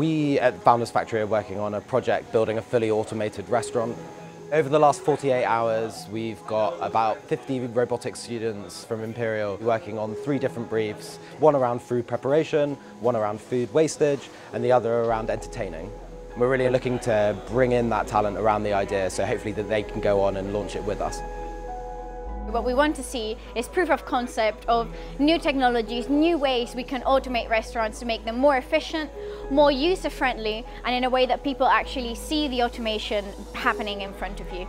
We at Founders Factory are working on a project building a fully automated restaurant. Over the last 48 hours, we've got about 50 robotic students from Imperial working on three different briefs, one around food preparation, one around food wastage, and the other around entertaining. We're really looking to bring in that talent around the idea, so hopefully that they can go on and launch it with us. What we want to see is proof of concept of new technologies, new ways we can automate restaurants to make them more efficient, more user friendly, and in a way that people actually see the automation happening in front of you.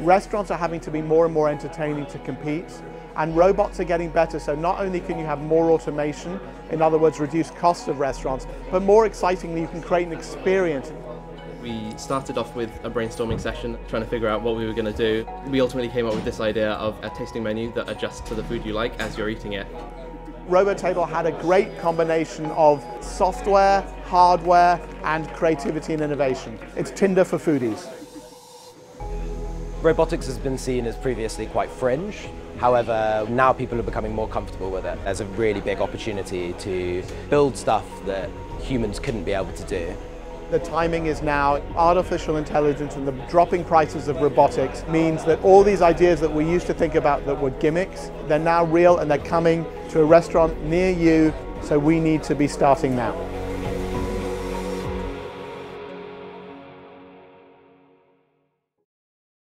Restaurants are having to be more and more entertaining to compete and robots are getting better so not only can you have more automation, in other words reduce costs of restaurants, but more excitingly you can create an experience we started off with a brainstorming session trying to figure out what we were going to do. We ultimately came up with this idea of a tasting menu that adjusts to the food you like as you're eating it. Robotable had a great combination of software, hardware and creativity and innovation. It's Tinder for foodies. Robotics has been seen as previously quite fringe. However, now people are becoming more comfortable with it. There's a really big opportunity to build stuff that humans couldn't be able to do. The timing is now. Artificial intelligence and the dropping prices of robotics means that all these ideas that we used to think about that were gimmicks, they're now real and they're coming to a restaurant near you, so we need to be starting now.